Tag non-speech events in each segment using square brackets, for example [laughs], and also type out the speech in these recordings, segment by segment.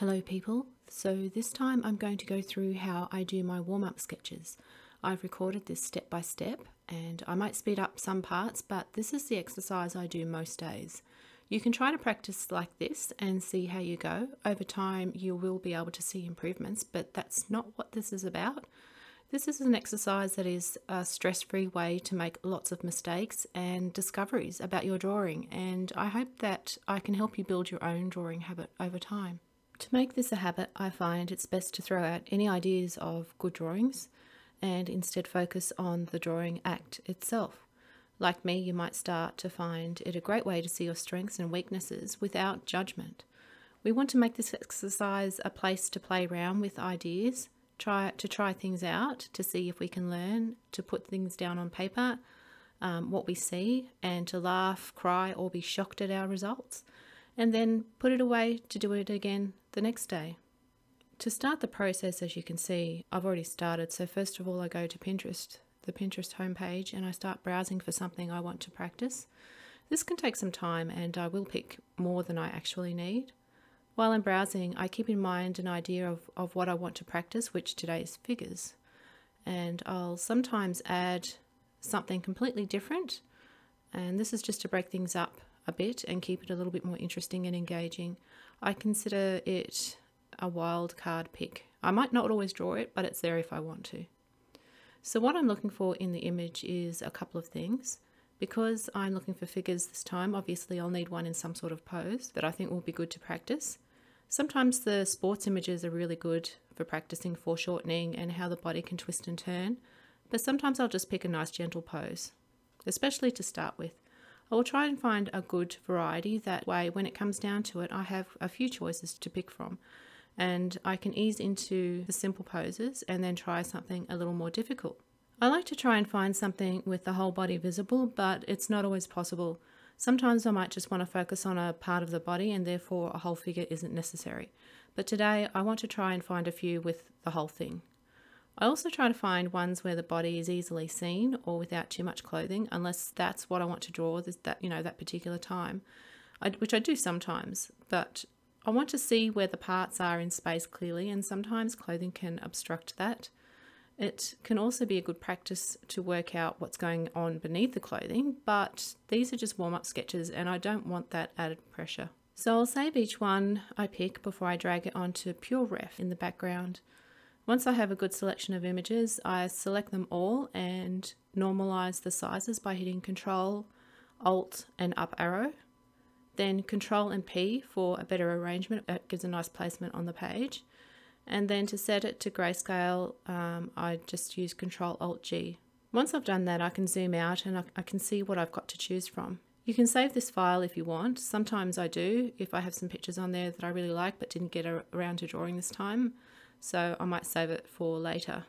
Hello people, so this time I'm going to go through how I do my warm-up sketches. I've recorded this step by step and I might speed up some parts but this is the exercise I do most days. You can try to practice like this and see how you go. Over time you will be able to see improvements but that's not what this is about. This is an exercise that is a stress-free way to make lots of mistakes and discoveries about your drawing and I hope that I can help you build your own drawing habit over time. To make this a habit, I find it's best to throw out any ideas of good drawings and instead focus on the drawing act itself. Like me, you might start to find it a great way to see your strengths and weaknesses without judgment. We want to make this exercise a place to play around with ideas, try to try things out, to see if we can learn, to put things down on paper, um, what we see, and to laugh, cry, or be shocked at our results and then put it away to do it again the next day. To start the process, as you can see, I've already started. So first of all, I go to Pinterest, the Pinterest homepage, and I start browsing for something I want to practice. This can take some time and I will pick more than I actually need. While I'm browsing, I keep in mind an idea of, of what I want to practice, which today is figures. And I'll sometimes add something completely different. And this is just to break things up a bit and keep it a little bit more interesting and engaging. I consider it a wild card pick. I might not always draw it, but it's there if I want to. So what I'm looking for in the image is a couple of things. Because I'm looking for figures this time, obviously I'll need one in some sort of pose that I think will be good to practice. Sometimes the sports images are really good for practicing foreshortening and how the body can twist and turn, but sometimes I'll just pick a nice gentle pose, especially to start with. I will try and find a good variety. That way, when it comes down to it, I have a few choices to pick from. And I can ease into the simple poses and then try something a little more difficult. I like to try and find something with the whole body visible, but it's not always possible. Sometimes I might just want to focus on a part of the body and therefore a whole figure isn't necessary. But today I want to try and find a few with the whole thing. I also try to find ones where the body is easily seen or without too much clothing, unless that's what I want to draw that you know that particular time, I, which I do sometimes. But I want to see where the parts are in space clearly, and sometimes clothing can obstruct that. It can also be a good practice to work out what's going on beneath the clothing, but these are just warm up sketches and I don't want that added pressure. So I'll save each one I pick before I drag it onto PureRef in the background. Once I have a good selection of images, I select them all and normalize the sizes by hitting Control, Alt and up arrow. Then Control and P for a better arrangement, it gives a nice placement on the page. And then to set it to grayscale, um, I just use Control Alt G. Once I've done that, I can zoom out and I, I can see what I've got to choose from. You can save this file if you want. Sometimes I do, if I have some pictures on there that I really like but didn't get around to drawing this time so I might save it for later.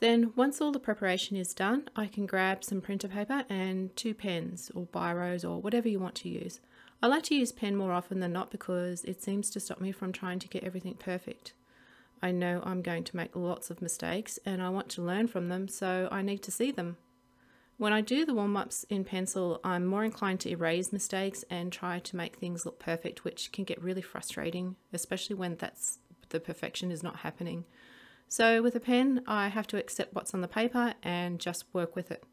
Then once all the preparation is done, I can grab some printer paper and two pens or biros or whatever you want to use. I like to use pen more often than not because it seems to stop me from trying to get everything perfect. I know I'm going to make lots of mistakes and I want to learn from them, so I need to see them. When I do the warm-ups in pencil, I'm more inclined to erase mistakes and try to make things look perfect, which can get really frustrating, especially when that's the perfection is not happening. So with a pen, I have to accept what's on the paper and just work with it.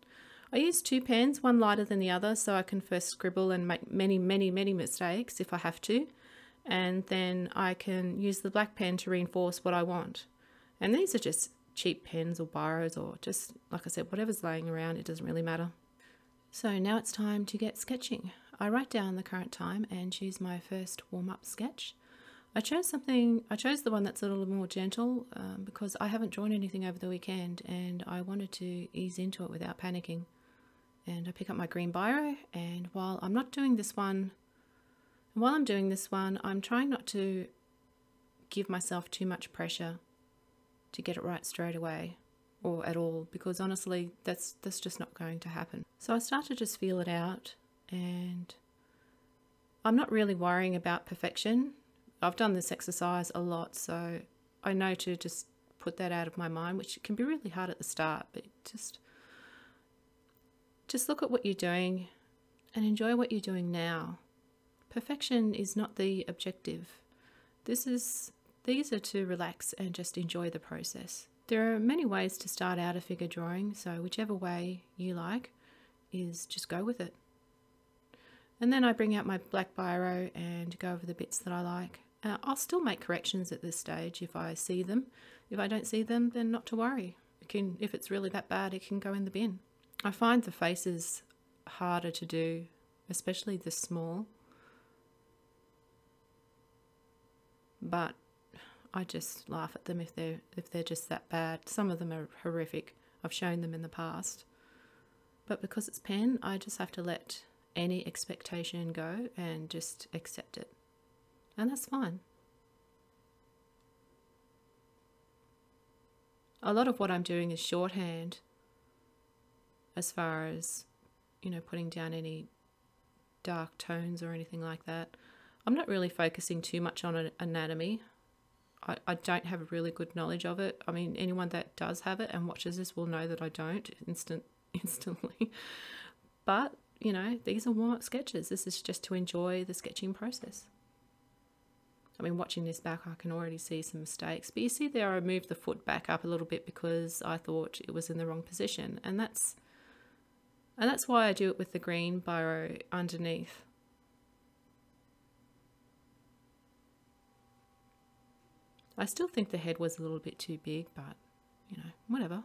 I use two pens, one lighter than the other, so I can first scribble and make many, many, many mistakes if I have to. And then I can use the black pen to reinforce what I want. And these are just cheap pens or biros or just, like I said, whatever's laying around, it doesn't really matter. So now it's time to get sketching. I write down the current time and choose my first warm-up sketch. I chose something, I chose the one that's a little more gentle um, because I haven't drawn anything over the weekend and I wanted to ease into it without panicking. And I pick up my green biro and while I'm not doing this one, while I'm doing this one, I'm trying not to give myself too much pressure to get it right straight away or at all because honestly that's that's just not going to happen. So I start to just feel it out and I'm not really worrying about perfection I've done this exercise a lot, so I know to just put that out of my mind, which can be really hard at the start, but just just look at what you're doing and enjoy what you're doing now. Perfection is not the objective. This is these are to relax and just enjoy the process. There are many ways to start out a figure drawing, so whichever way you like is just go with it. And then I bring out my black biro and go over the bits that I like. Uh, I'll still make corrections at this stage if I see them. If I don't see them, then not to worry. It can, if it's really that bad, it can go in the bin. I find the faces harder to do, especially the small. But I just laugh at them if they're if they're just that bad. Some of them are horrific. I've shown them in the past. But because it's pen, I just have to let any expectation go and just accept it. And that's fine. A lot of what I'm doing is shorthand as far as, you know, putting down any dark tones or anything like that. I'm not really focusing too much on anatomy. I, don't have a really good knowledge of it. I mean, anyone that does have it and watches this will know that I don't [laughs] instant instantly. But, you know, these are warm up sketches. This is just to enjoy the sketching process. I mean, watching this back, I can already see some mistakes. But you see there, I moved the foot back up a little bit because I thought it was in the wrong position. And that's, and that's why I do it with the green biro underneath. I still think the head was a little bit too big, but, you know, whatever.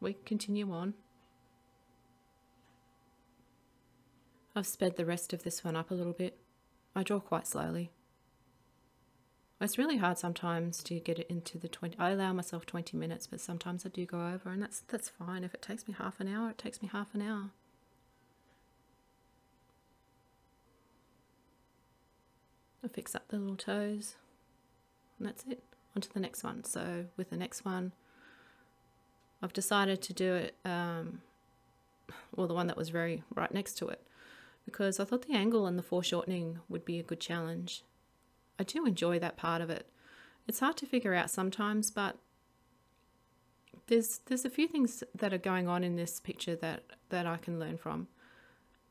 We continue on. I've sped the rest of this one up a little bit. I draw quite slowly. It's really hard sometimes to get it into the 20 I allow myself 20 minutes but sometimes I do go over and that's that's fine. If it takes me half an hour it takes me half an hour. I fix up the little toes and that's it. On to the next one. So with the next one I've decided to do it um, well the one that was very right next to it because I thought the angle and the foreshortening would be a good challenge. I do enjoy that part of it. It's hard to figure out sometimes, but there's there's a few things that are going on in this picture that, that I can learn from.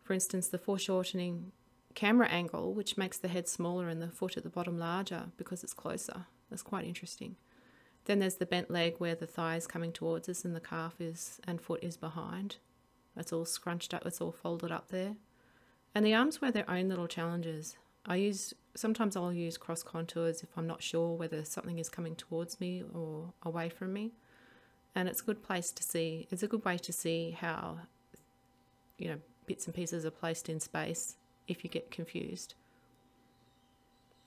For instance, the foreshortening camera angle, which makes the head smaller and the foot at the bottom larger because it's closer. That's quite interesting. Then there's the bent leg where the thigh is coming towards us and the calf is and foot is behind. That's all scrunched up, it's all folded up there. And the arms were their own little challenges. I use sometimes I'll use cross contours if I'm not sure whether something is coming towards me or away from me. And it's a good place to see, it's a good way to see how, you know, bits and pieces are placed in space if you get confused.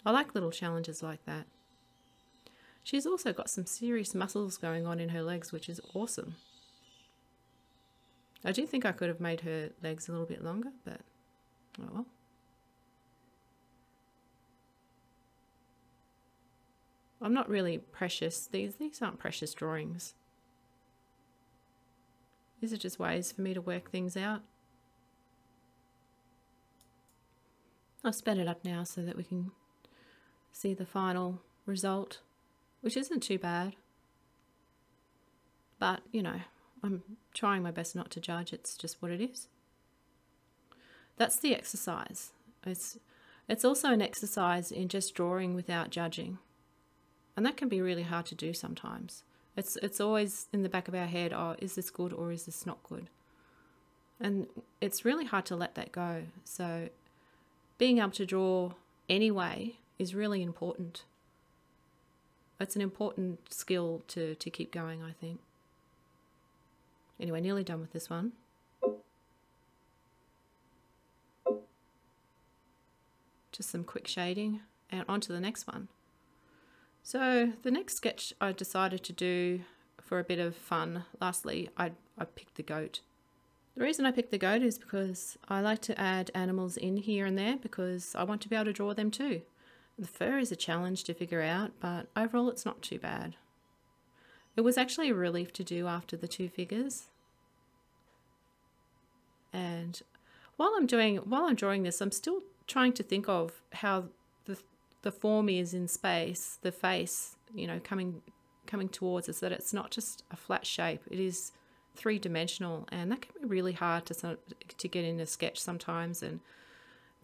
I like little challenges like that. She's also got some serious muscles going on in her legs, which is awesome. I do think I could have made her legs a little bit longer, but Oh well. I'm not really precious. These these aren't precious drawings. These are just ways for me to work things out. I've sped it up now so that we can see the final result, which isn't too bad. But, you know, I'm trying my best not to judge. It's just what it is. That's the exercise. It's it's also an exercise in just drawing without judging. And that can be really hard to do sometimes. It's it's always in the back of our head, oh, is this good or is this not good? And it's really hard to let that go. So being able to draw anyway is really important. It's an important skill to, to keep going, I think. Anyway, nearly done with this one. Just some quick shading and on to the next one. So the next sketch I decided to do for a bit of fun, lastly, I, I picked the goat. The reason I picked the goat is because I like to add animals in here and there because I want to be able to draw them too. The fur is a challenge to figure out, but overall it's not too bad. It was actually a relief to do after the two figures. And while I'm doing while I'm drawing this, I'm still trying to think of how the the form is in space, the face, you know, coming coming towards us. That it's not just a flat shape; it is three dimensional, and that can be really hard to to get in a sketch sometimes. And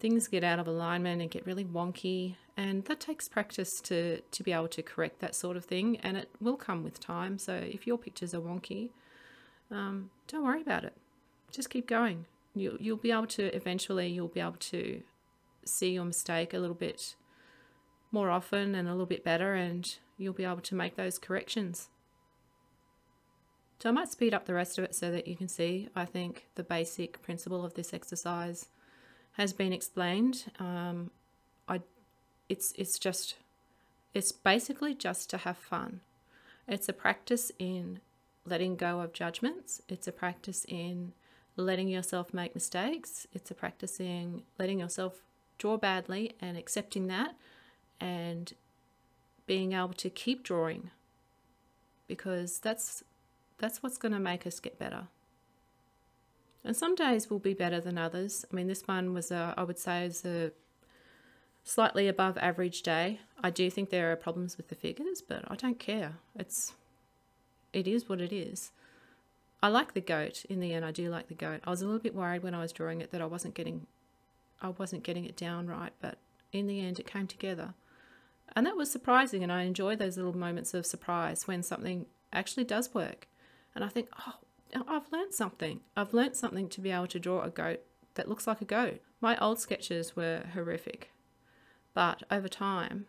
things get out of alignment and get really wonky and that takes practice to to be able to correct that sort of thing and it will come with time so if your pictures are wonky um, don't worry about it just keep going you, you'll be able to eventually you'll be able to see your mistake a little bit more often and a little bit better and you'll be able to make those corrections so I might speed up the rest of it so that you can see I think the basic principle of this exercise has been explained. Um, I, it's it's just, it's basically just to have fun. It's a practice in letting go of judgments. It's a practice in letting yourself make mistakes. It's a practice in letting yourself draw badly and accepting that, and being able to keep drawing, because that's that's what's going to make us get better. And some days will be better than others. I mean, this one was, a, I would say, is a slightly above average day. I do think there are problems with the figures, but I don't care. It's, it is what it is. I like the goat in the end. I do like the goat. I was a little bit worried when I was drawing it that I wasn't getting, I wasn't getting it down right, but in the end, it came together, and that was surprising. And I enjoy those little moments of surprise when something actually does work, and I think, oh I've learned something. I've learned something to be able to draw a goat that looks like a goat. My old sketches were horrific, but over time,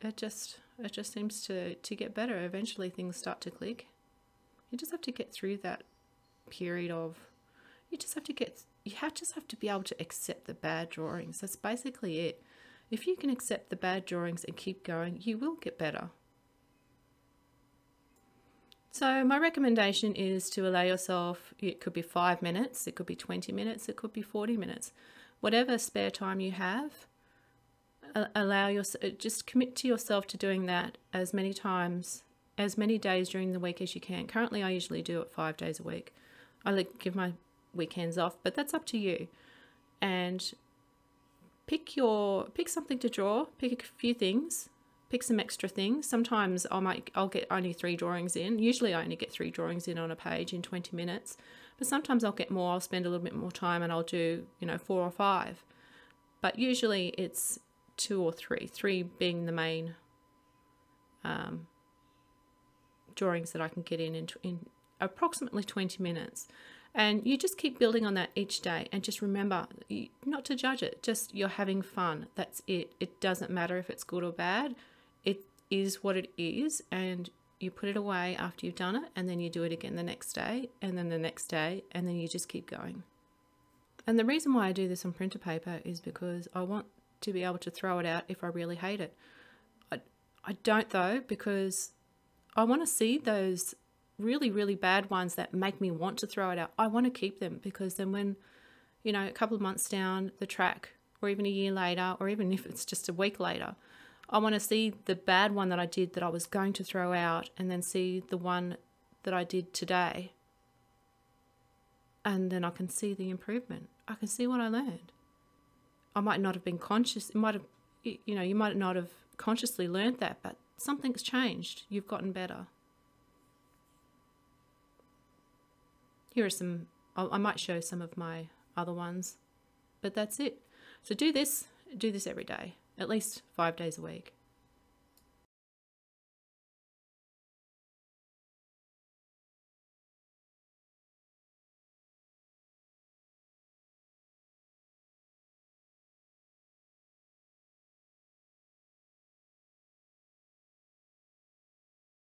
it just it just seems to to get better. Eventually, things start to click. You just have to get through that period of. You just have to get. You have just have to be able to accept the bad drawings. That's basically it. If you can accept the bad drawings and keep going, you will get better. So my recommendation is to allow yourself, it could be five minutes, it could be 20 minutes, it could be 40 minutes, whatever spare time you have, allow yourself, uh, just commit to yourself to doing that as many times, as many days during the week as you can. Currently, I usually do it five days a week. I like give my weekends off, but that's up to you. And pick your, pick something to draw, pick a few things, pick some extra things. Sometimes I might I'll get only three drawings in. Usually I only get three drawings in on a page in 20 minutes. But sometimes I'll get more, I'll spend a little bit more time and I'll do, you know, four or five. But usually it's two or three, three being the main um, drawings that I can get in, in in approximately 20 minutes. And you just keep building on that each day and just remember not to judge it, just you're having fun. That's it. It doesn't matter if it's good or bad it is what it is and you put it away after you've done it and then you do it again the next day and then the next day and then you just keep going. And the reason why I do this on printer paper is because I want to be able to throw it out if I really hate it. I, I don't though because I want to see those really, really bad ones that make me want to throw it out. I want to keep them because then when, you know, a couple of months down the track or even a year later or even [laughs] if it's just a week later, I want to see the bad one that I did that I was going to throw out and then see the one that I did today. And then I can see the improvement. I can see what I learned. I might not have been conscious, it might have, you know, you might not have consciously learned that, but something's changed. You've gotten better. Here are some, I might show some of my other ones, but that's it. So do this, do this every day at least five days a week.